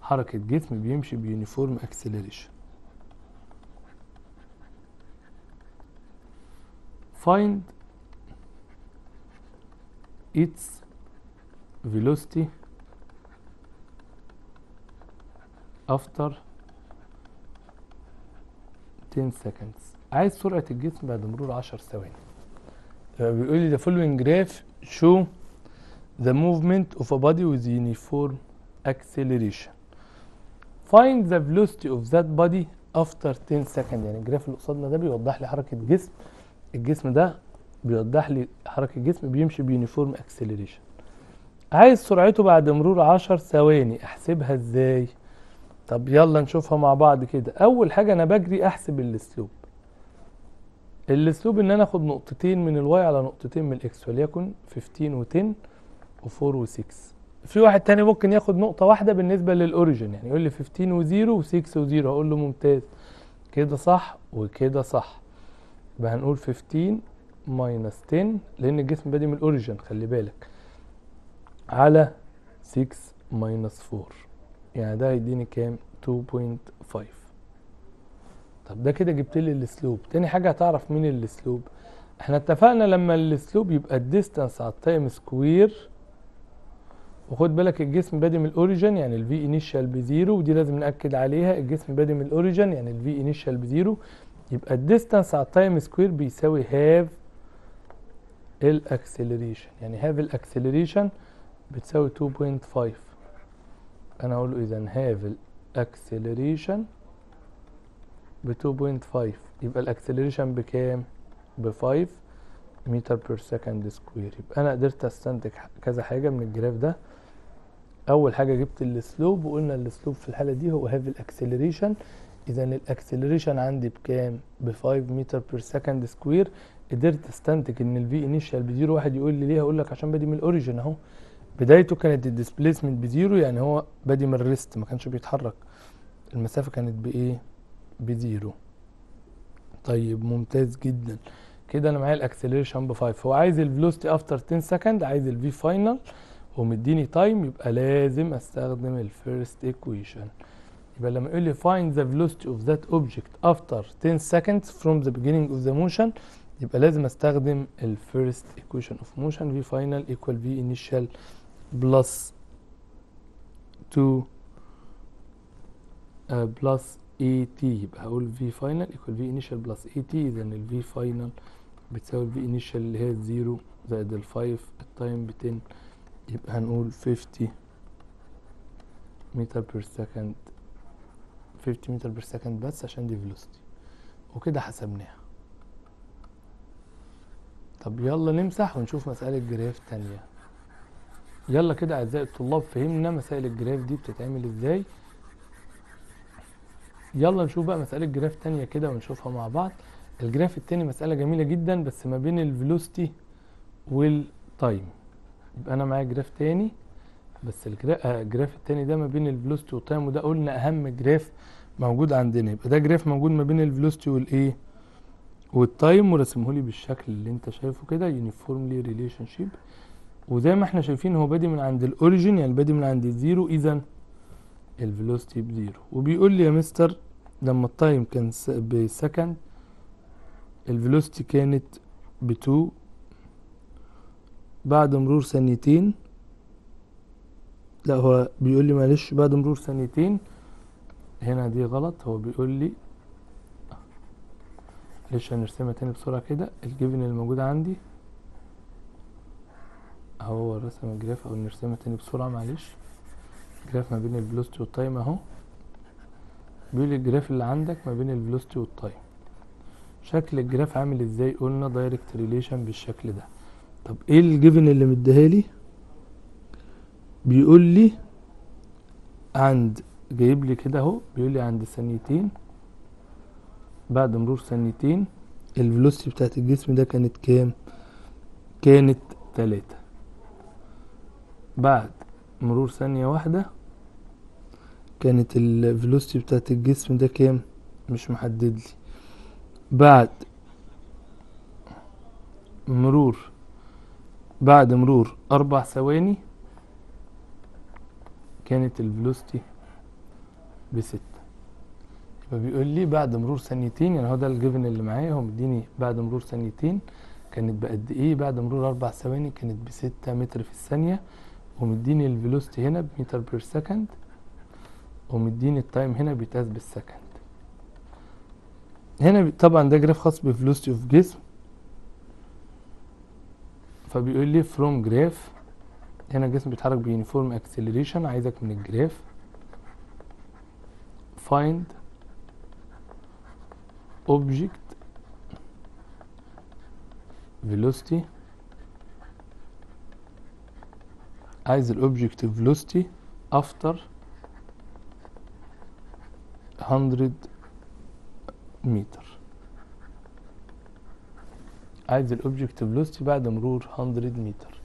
حركة جسم بيمشي ب uniform acceleration. Find its velocity after 10 seconds. عايز سرعة الجسم بعد مرور 10 ثواني. بيقول لي the following graph show the movement of a body with uniform acceleration. Find the velocity of that body after 10 seconds. يعني ال graph اللي قصادنا ده بيوضح لي حركة جسم. الجسم ده بيوضح لي حركة جسم بيمشي ب uniform acceleration عايز سرعته بعد مرور 10 ثواني أحسبها إزاي؟ طب يلا نشوفها مع بعض كده. أول حاجة أنا بجري أحسب ال slope. ال slope إن أنا آخد نقطتين من ال y على نقطتين من ال x وليكن 15 و10 و4 و6 في واحد تاني ممكن ياخد نقطة واحدة بالنسبة لل origin يعني يقول لي 15 و0 و6 و0 هقول له ممتاز. كده صح وكده صح. يبقى هنقول 15 minus 10 لأن الجسم بادئ من ال origin خلي بالك. على 6 minus 4 يعني ده هيديني كام؟ 2.5 طب ده كده جبت لي ال slope تاني حاجة هتعرف مين ال slope إحنا اتفقنا لما ال slope يبقى ال distance على ال time square وخد بالك الجسم بادئ من ال origin يعني ال v initial ب zero ودي لازم نأكد عليها الجسم بادئ من ال origin يعني ال v initial ب zero. يبقى ال distance على ال time square بيساوي half ال acceleration يعني half ال acceleration بتساوي 2.5 أنا أقول له اذا half ال acceleration ب 2.5 يبقى ال acceleration بكام؟ ب 5 متر per second square يبقى أنا قدرت أستنتج كذا حاجة من ال graph ده. أول حاجة جبت ال slope وقلنا ال slope في الحالة دي هو half ال acceleration اذا ال acceleration عندي بكام؟ ب 5 متر per second square قدرت أستنتج إن ال v initial ب zero واحد يقول لي ليه؟ هقول لك عشان بادي من ال origin أهو. بدايته كانت ال displacement ب zero يعني هو بادي من ال rest ما كانش بيتحرك. المسافة كانت بايه ب zero طيب ممتاز جدا. كده أنا معايا ال acceleration ب 5 هو عايز ال velocity after 10 second عايز ال v final ومديني time يبقى لازم استخدم ال first equation يبقى لما يقول لي find the velocity of that object after 10 seconds from the beginning of the motion يبقى لازم استخدم ال first equation of motion v final equal v initial plus 2 uh, plus at يبقى هقول v final equal v initial plus at اذا ال v final بتساوي ال v initial اللي هي 0 زائد ال 5 ال time ب 10 يبقى هنقول 50 متر per second 50 متر per second بس عشان دي velocity وكده حسبناها. طب يلا نمسح ونشوف مسألة graph تانية. يلا كده أعزائي الطلاب فهمنا مسائل ال graph دي بتتعمل إزاي. يلا نشوف بقى مسألة graph تانية كده ونشوفها مع بعض. ال graph التاني مسألة جميلة جدا بس ما بين ال velocity وال time يبقى أنا معايا graph تاني. بس آه، ال graph التاني ده ما بين ال velocity وال time وده قلنا أهم graph موجود عندنا. يبقى ده graph موجود ما بين ال velocity والإيه؟ وال time ورسمه لي بالشكل اللي أنت شايفه كده uniformly relationship وزي ما إحنا شايفين هو بادي من عند ال origin يعني بادي من عند ال zero اذا ال velocity ب zero. وبيقول لي يا مستر لما التايم كان بسكند الفيلوسيتي كانت بتو بعد مرور ثانيتين لا هو بيقول لي معلش بعد مرور ثانيتين هنا دي غلط هو بيقول لي معلش هنرسمها تاني بسرعة كده. ال given اللي موجود عندي. أهو رسم ال graph أو نرسمها تاني بسرعة معلش. graph ما بين ال velocity وال time أهو. بيقول ال graph اللي عندك ما بين ال velocity وال time. شكل ال graph عامل إزاي؟ قلنا direct relation بالشكل ده. طب إيه ال given اللي مديها لي؟ بيقول لي عند جايب لي كده أهو بيقول لي عند ثانيتين بعد مرور ثانيتين ال velocity بتاعت الجسم ده كانت كام؟ كانت تلاتة. بعد مرور ثانية واحدة كانت ال velocity بتاعت الجسم ده كام؟ مش محدد لي. بعد مرور بعد مرور أربع ثواني كانت ال velocity بستة يبقى بيقول لي بعد مرور ثانيتين يعني هو ده ال given اللي معايا هو مديني بعد مرور ثانيتين كانت بقد إيه؟ بعد مرور أربع ثواني كانت بستة متر في الثانية ومديني ال velocity هنا بمتر per second ومديني ال time هنا بيتقاس بال second هنا طبعا ده graph خاص ب velocity of جسم فبيقول لي from graph هنا الجسم بيتحرك ب uniform acceleration عايزك من ال graph find object velocity. عايز ال object velocity after 100 متر عايز ال object velocity بعد مرور 100 متر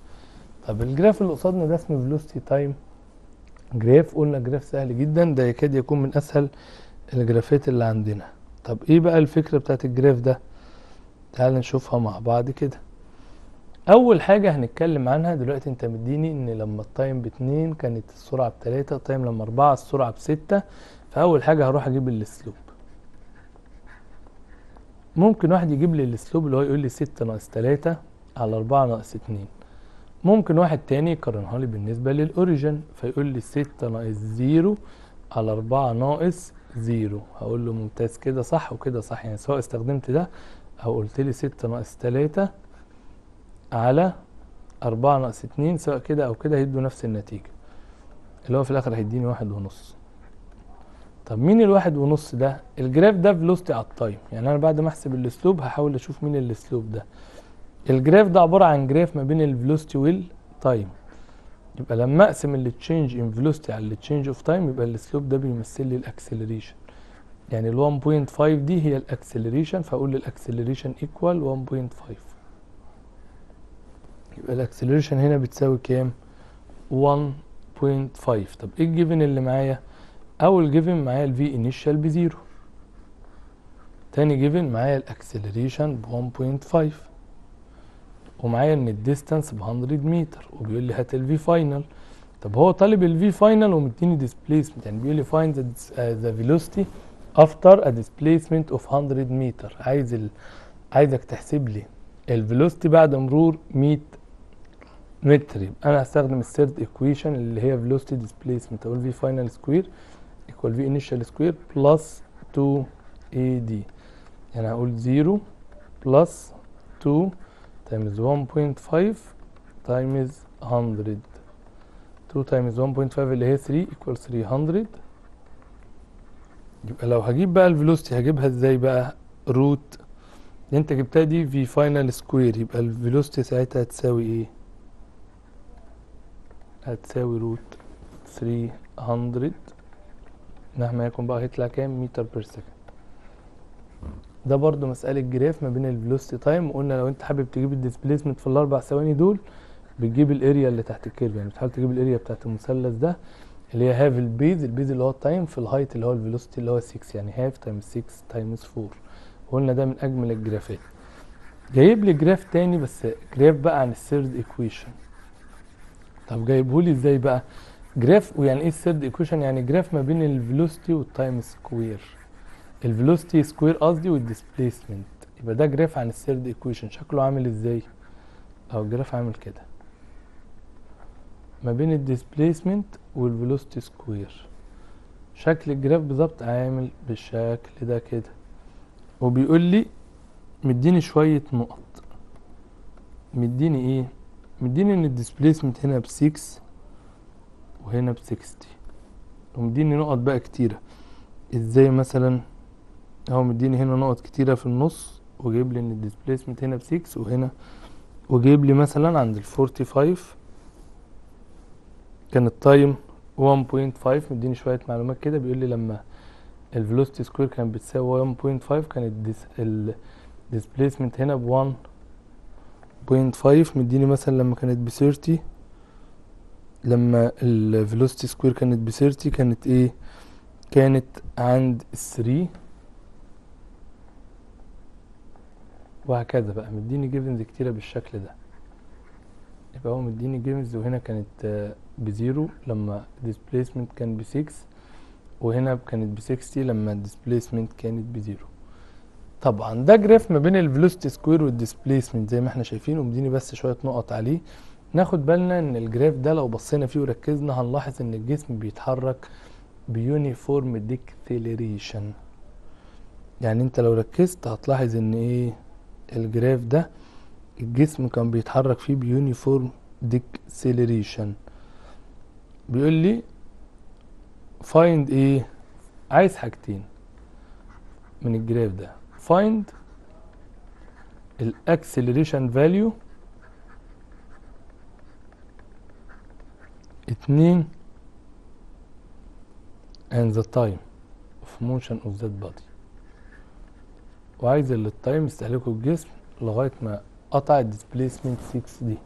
طب ال graph اللي قصادنا ده اسمه velocity time. graph قلنا graph سهل جدا ده يكاد يكون من أسهل ال graphات اللي عندنا. طب إيه بقى الفكرة بتاعت ال graph ده؟ تعال نشوفها مع بعض كده. أول حاجة هنتكلم عنها دلوقتي أنت مديني إن لما ال time باتنين كانت السرعة بتلاتة ال time لما أربعة السرعة بستة. فأول حاجة هروح أجيب ال slope ممكن واحد يجيب لي ال slope اللي هو يقول لي ستة ناقص تلاتة على أربعة ناقص اتنين. ممكن واحد تاني يقارنها لي بالنسبة لل origin فيقول لي ستة ناقص zero على أربعة ناقص zero. هقول له ممتاز كده صح وكده صح. يعني سواء استخدمت ده أو قلت لي ستة ناقص تلاتة على أربعة ناقص اتنين سواء كده أو كده هيدوا نفس النتيجة. اللي هو في الآخر هيديني واحد ونص. طب مين الواحد ونص ده؟ ال graph ده velocity على ال time يعني أنا بعد ما أحسب ال slope هحاول أشوف مين ال slope ده. ال graph ده عبارة عن graph ما بين ال velocity وال time يبقى لما أقسم ال change in velocity على ال change of time يبقى ال slope ده بيمثل لي ال acceleration يعني ال 1.5 دي هي ال acceleration فأقول ال acceleration equal 1.5 يبقى ال acceleration هنا بتساوي كام؟ 1.5 طب إيه ال given اللي معايا؟ اول given معايا ال v initial ب zero تاني given معايا ال acceleration ب 1.5 ومعايا إن ال distance ب 100 متر وبيقول لي هات ال v final طب هو طالب ال v final ومديني displacement يعني بيقول لي uh, the velocity after a displacement of 100 متر عايز ال... عايزك تحسب لي ال velocity بعد مرور 100 متر. أنا هستخدم ال third equation اللي هي velocity displacement أقول v final square equal v initial square plus 2ad يعني هقول 0 plus 2 times 1.5 times 100 2 times 1.5 اللي هي 3 equal 300 يبقى لو هجيب بقى ال velocity هجيبها إزاي بقى؟ root اللي انت جبتها دي v final square يبقى ال velocity ساعتها هتساوي إيه؟ هتساوي root 300 مهما يكون بقى هيطلع كام متر per second ده برضو مسألة graph ما بين ال velocity time وقلنا لو انت حابب تجيب ال displacement في الأربع ثواني دول بتجيب ال area اللي تحت ال curve. يعني بتحاول تجيب ال area بتاعت المثلث ده اللي هي half ال base ال base اللي هو ال time في ال height اللي هو ال velocity اللي هو 6 يعني half times 6 times 4 قلنا ده من أجمل ال graphات. جايب لي graph تاني بس graph بقى عن ال third equation طب جايبهولي إزاي بقى؟ graph ويعني إيه ال third equation يعني graph ما بين ال velocity وال time square ال velocity square قصدي وال displacement يبقى ده graph عن ال third equation شكله عامل إزاي؟ أو ال graph عامل كده. ما بين ال displacement وال velocity square شكل ال graph بالظبط عامل بالشكل ده كده. وبيقول لي مديني شوية نقط. مديني إيه؟ مديني إن ال displacement هنا ب 6 وهنا ب 60 ومديني نقط بقى كتيرة. إزاي مثلا؟ اهو مديني هنا نقط كتيرة في النص وجايب لي إن ال displacement هنا ب 6 وهنا وجايب لي مثلا عند ال 45 كان ال time 1.5 مديني شوية معلومات كده بيقول لي لما ال velocity square كانت بتساوي 1.5 كانت ال displacement هنا ب 1.5 مديني مثلا لما كانت ب 30 لما ال velocity square كانت ب 30 كانت إيه؟ كانت عند 3 وهكذا بقى. مديني givens كتيرة بالشكل ده. يبقى هو مديني givens وهنا كانت ب zero لما displacement كان ب 6 وهنا كانت ب 60 لما ال displacement كانت ب zero طبعا ده graph ما بين ال velocity square وال displacement زي ما إحنا شايفين ومديني بس شوية نقط عليه. ناخد بالنا إن ال graph ده لو بصينا فيه وركزنا هنلاحظ إن الجسم بيتحرك ب uniform deceleration يعني أنت لو ركزت هتلاحظ إن إيه؟ ال graph ده الجسم كان بيتحرك فيه ب uniform deceleration بيقول لي find إيه؟ عايز حاجتين من ال graph ده. find ال acceleration value اتنين and the time of motion of that body. وعايز ال time يستهلكه الجسم لغاية ما قطع ال displacement 6 دي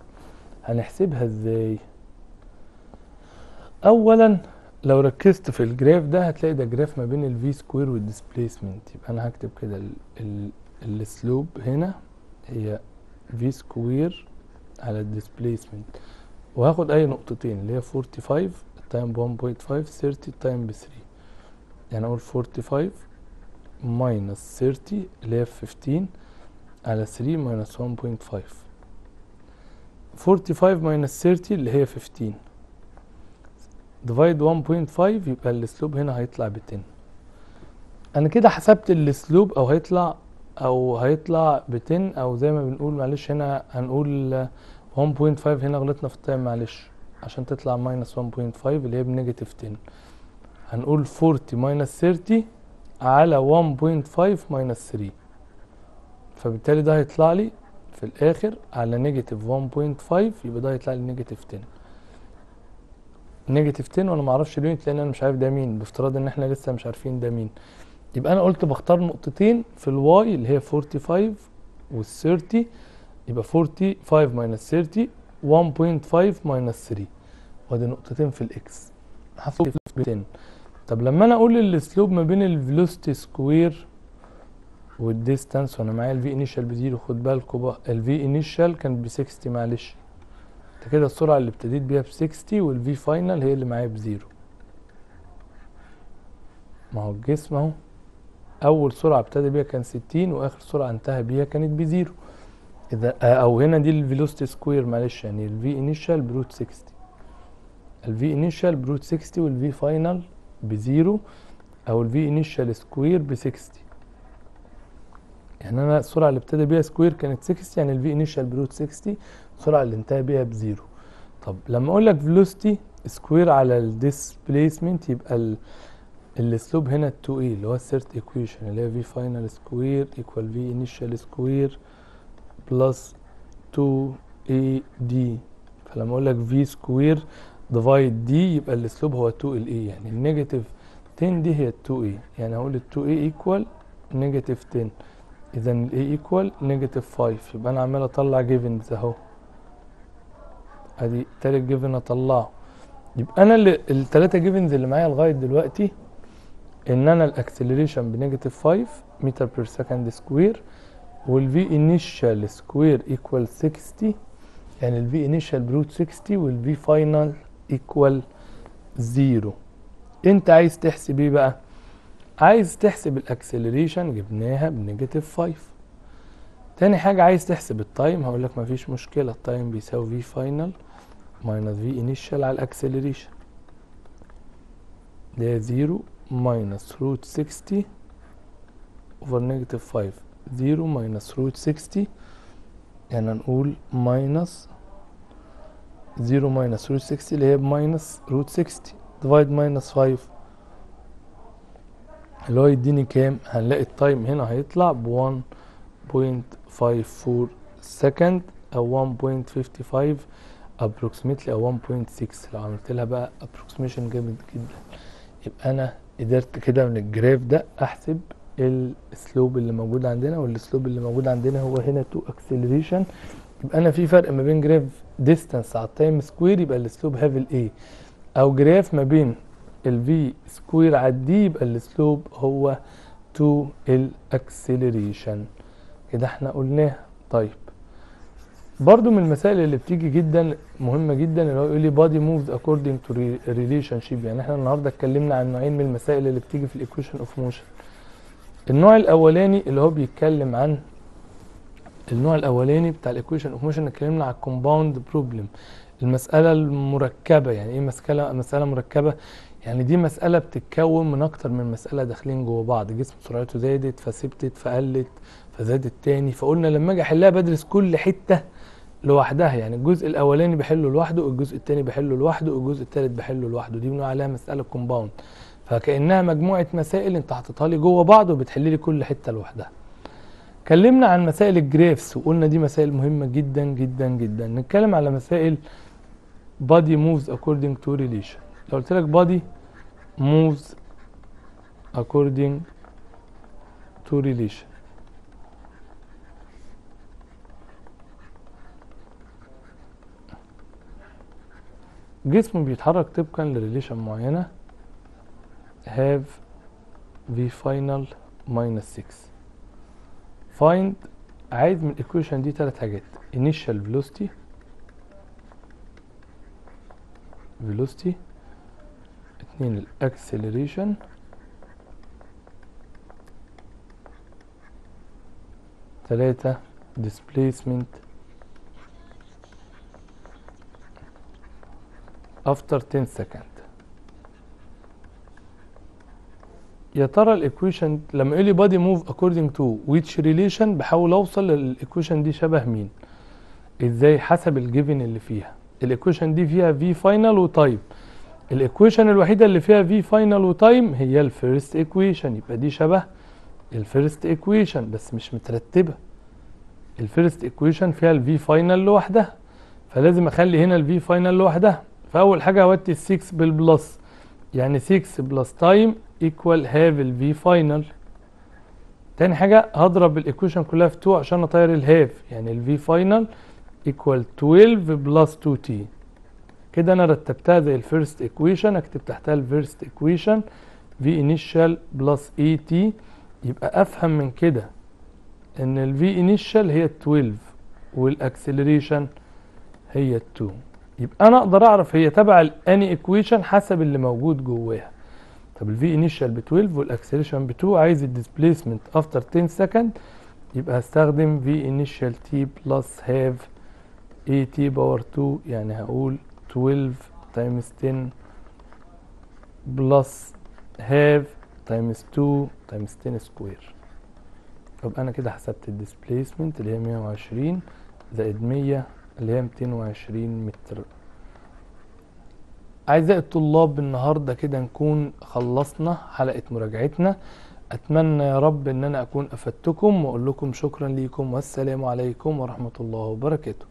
هنحسبها إزاي؟ اولا لو ركزت في ال graph ده هتلاقي ده graph ما بين ال v square وال displacement يبقى أنا هكتب كده ال slope هنا هي v square على ال displacement وهاخد أي نقطتين اللي هي 45 time ب 1.5 30 time ب 3 يعني أقول 45 minus 30 اللي هي 15 على 3 minus 1.5 45 minus 30 اللي هي 15 divide 1.5 يبقى ال slope هنا هيطلع ب 10 أنا كده حسبت ال slope أو هيطلع أو هيطلع ب 10 أو زي ما بنقول معلش هنا هنقول 1.5 هنا غلطنا في ال time معلش. عشان تطلع minus 1.5 اللي هي ب negative 10 هنقول 40 minus 30 على 1.5 minus 3 فبالتالي ده هيطلع لي في الآخر على negative 1.5 يبقى ده هيطلع لي negative 10 negative 10 وأنا ما أعرفش ال unit لأن أنا مش عارف ده مين. بافتراض إن إحنا لسه مش عارفين ده مين. يبقى أنا قلت بختار نقطتين في ال y اللي هي 45 وال 30 يبقى 45 minus 30 1.5 minus 3 وادي نقطتين في ال x. في 10 طب لما أنا أقول ال slope ما بين ال velocity square وال distance وأنا معايا ال v initial ب zero خد بالكوا بقى ال v initial كانت ب 60 معلش. انت كده السرعة اللي ابتديت بيها ب 60 وال v final هي اللي معايا ب zero ما هو الجسم اهو. أول سرعة ابتدى بيها كان 60 وآخر سرعة انتهى بيها كانت ب zero اذا أو هنا دي ال velocity square معلش يعني ال v initial ب root 60 ال v initial ب root 60 وال v final ب zero أو ال v initial square ب 60 يعني أنا السرعة اللي ابتدى بيها square كانت 60 يعني ال v initial ب root 60 السرعة اللي انتهى بيها ب zero. طب لما أقول لك velocity square على ال displacement يبقى ال ال slope هنا 2 a اللي هو ال third equation اللي هي v final square equal v initial square plus 2 a d فلما أقول لك v square divide d يبقى ال slope هو 2 ال يعني ال negative 10 دي هي 2 a يعني هقول ال 2 a equal negative 10 إذا ال a equal negative 5 يبقى أنا عمال أطلع givens أهو. أدي تالت given أطلعه. يبقى أنا اللي التلاتة givens اللي معايا لغاية دلوقتي إن أنا ال acceleration ب negative 5 متر per second square وال v initial square equal 60 يعني ال v initial ب root 60 وال v final equal 0 انت عايز تحسب إيه بقى؟ عايز تحسب ال acceleration جبناها ب negative 5 تاني حاجة عايز تحسب ال time هقول لك مفيش مشكلة ال time بيساوي v final minus v initial على ال acceleration. ده 0 minus root 60 over negative 5 0 minus root 60 يعني هنقول minus 0 minus root 60 اللي هي minus root 60 divide minus 5 اللي هو يديني كام؟ هنلاقي ال time هنا هيطلع ب 1.54 second أو 1.55 approximately أو 1.6 لو عملت لها بقى approximation جامد جدا. يبقى أنا قدرت كده من ال graph ده أحسب ال slope اللي موجود عندنا وال slope اللي موجود عندنا هو هنا 2 acceleration يبقى أنا في فرق ما بين graph distance على ال time square يبقى ال slope half ال a أو graph ما بين ال v square على ال d يبقى ال slope هو 2 ال acceleration كده إحنا قلناها. طيب. برضو من المسائل اللي بتيجي جدا مهمة جدا اللي هو يقول لي body moves according to relationship يعني إحنا النهارده اتكلمنا عن نوعين من المسائل اللي بتيجي في ال equation of motion النوع الأولاني اللي هو بيتكلم عن النوع الأولاني بتاع ال equation of motion اتكلمنا على ال compound problem المسألة المركبة يعني إيه مساله مسألة مركبة. يعني دي مسألة بتتكون من أكتر من مسألة داخلين جوه بعض. جسم سرعته زادت فثبتت فقلت فزادت تاني. فقلنا لما أجي أحلها بدرس كل حتة لوحدها. يعني الجزء الأولاني بحله لوحده الجزء الثاني بحله لوحده والجزء الثالث بحله لوحده. دي بنقول عليها مسألة compound فكأنها مجموعة مسائل انت حاططها لي جوه بعض وبتحل لي كل حتة لوحدها. اتكلمنا عن مسائل الجرافس وقلنا دي مسائل مهمة جدا جدا جدا. نتكلم على مسائل body moves according to relation. لو قلت لك body moves according to relation. جسم بيتحرك طبقا ل relation معينة. have v final minus 6 find عايز من الايكويشن دي ثلاث حاجات initial velocity velocity اتنين الاكسلريشن تلاتة displacement after 10 second يا ترى ال equation لما يقول لي body move according to which relation بحاول أوصل لل equation دي شبه مين؟ إزاي؟ حسب ال given اللي فيها. ال equation دي فيها v final و time ال equation الوحيدة اللي فيها v final و time هي ال first equation يبقى دي شبه ال first equation بس مش مترتبة. ال first equation فيها ال v final لوحدها. فلازم أخلي هنا ال v final لوحدها. فأول حاجة هودي ال 6 بال plus يعني 6 plus time equal half ال v final تاني حاجة هضرب ال equation كلها في 2 عشان أطير ال half يعني ال v final equal 12 plus 2 t كده أنا رتبتها زي ال first equation أكتب تحتها ال first equation v initial plus a t يبقى أفهم من كده إن ال v initial هي 12 وال acceleration هي 2 يبقى أنا أقدر أعرف هي تبع ال any equation حسب اللي موجود جواها. طب ال v initial ب 12 وال acceleration ب 2 عايز ال displacement after 10 second يبقى هستخدم v initial t plus half a t power 2 يعني هقول 12 times 10 plus half times 2 times 10 square يبقى أنا كده حسبت ال displacement اللي هي 120 زائد 100 اللي هي 220 متر. أعزائي الطلاب النهاردة كده نكون خلصنا حلقة مراجعتنا. أتمنى يا رب إن أنا أكون أفدتكم وأقول لكم شكرا ليكم والسلام عليكم ورحمة الله وبركاته.